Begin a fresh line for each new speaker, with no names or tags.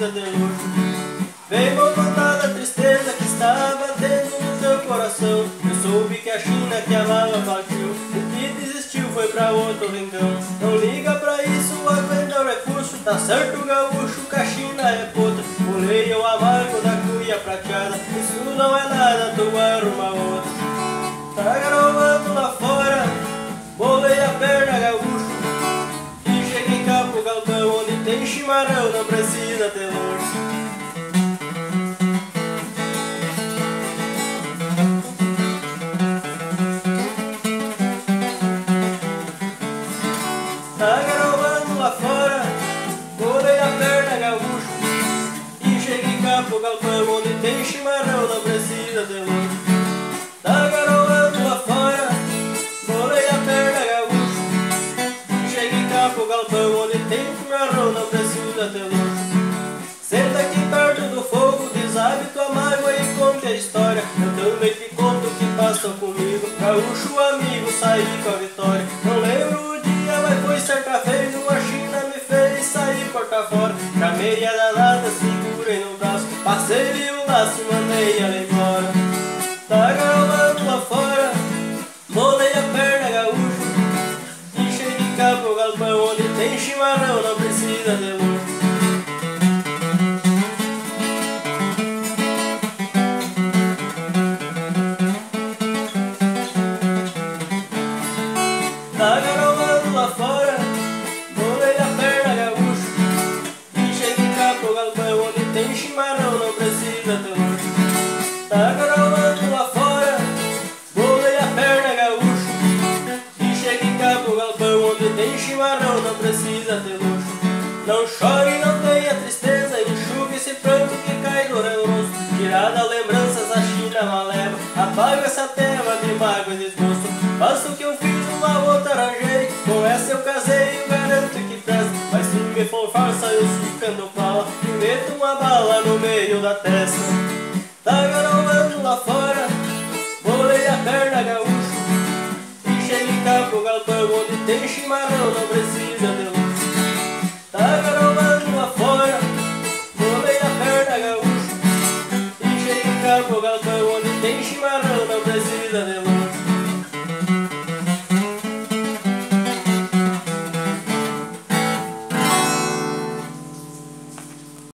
Vem vou contar da tristeza que estava dentro do seu coração. Eu soube que a China que amava partiu. O que desistiu foi pra outro rincão. Não liga pra isso, aguenta o recurso Tá certo gaúcho, que a China é puta Pulei o amargo da cuia prateada. Isso não é nada, Não precisa ter luxo Tá garoando lá fora, bolei a perna gaúcho. E cheguei cá pro galpão onde tem chimarrão, não precisa ter luxo Tá garoando lá fora, bolei a perna gaúcho. E cheguei cá pro galpão onde tem chimarrão, a história. Eu também te conto o que passou comigo, gaúcho amigo, saí com a vitória. Não lembro certa vez uma China me fez sair porta fora. Chamei a danada, segurei no braço. Passei o laço, mandei ela embora. Tá gravando lá fora. Molei a perna gaúcho. Enchei de campo o galpão. Onde tem chimarrão não precisa de Tá garoando lá fora. Bolei a perna gaúcho E cheguei cá pro galpão Onde tem chimarrão não precisa ter luxo Tá garoando lá fora. Bolei a perna gaúcho E cheguei cá pro galpão Onde tem chimarrão não precisa ter luxo Não chore, não tenha tristeza Enxugue esse pranto que cai do rosto Tirada lembranças, a China maleva. Apaga essa terra de mágoa e desgosto. Faça o que eu fiz, uma bala no meio da testa. Tá garoando lá fora Bolei a perna gaúcho. E cheguei cá pro galpão Onde tem chimarrão, não precisa de luxo Tá garoando lá fora Bolei a perna gaúcho. E cheguei cá pro galpão Onde tem chimarrão, não precisa de luxo